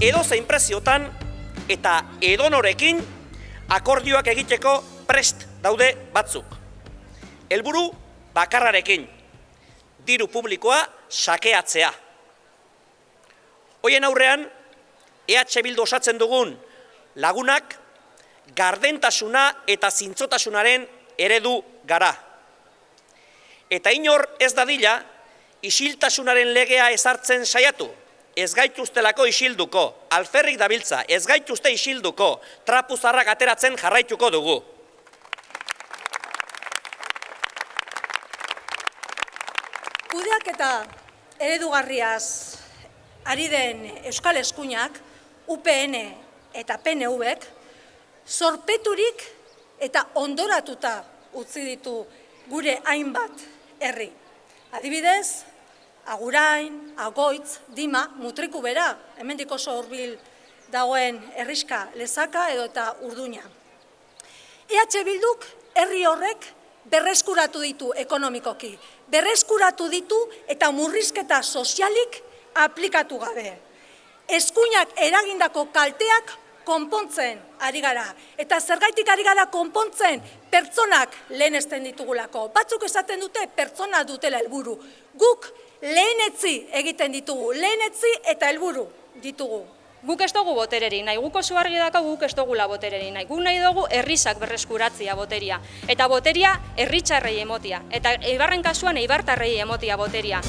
edo zein preziotan eta edonorekin akordioak egiteko prest daude batzuk. Helburu bakarrarekin, diru publikoa sakeatzea. Hoien aurrean, EH Bildu osatzen dugun lagunak gardentasuna eta zintzotasunaren eredu gara. Eta inor ez dadila, isiltasunaren legea ezartzen saiatu, ez gaituztelako isilduko, alferrik dabiltza, ez gaituzte isilduko, trapuzarrak ateratzen jarraituko dugu. Kudeak eta eredugarriaz ari den Euskal Eskuinak, UPN eta PNV-ek, sorpeturik eta ondoratuta utzi ditu gure hainbat herri. Adibidez, Agurain, Agoitz, Dima, Mutriku bera, hemendik oso hurbil dagoen herriska lezaka edo eta urduña. EH Bilduk herri horrek berreskuratu ditu ekonomikoki, berreskuratu ditu eta murrizketa sozialik aplikatu gabe. Eskuinak eragindako kalteak konpontzen ari gara. Eta zergaitik ari gara konpontzen pertsonak lehenesten ditugulako. Batzuk esaten dute pertsona dutela helburu. Guk lehenetzi egiten ditugu, lehenetzi eta helburu ditugu. Guk ez dugu botereri nahi, guk oso argi daka guk ez dugula botereri nahi. Guk nahi dugu herrizak berreskuratzia boteria. Eta boteria herritxarrei emotia. Eta eibarren kasuan eibartarrei emotia boteria.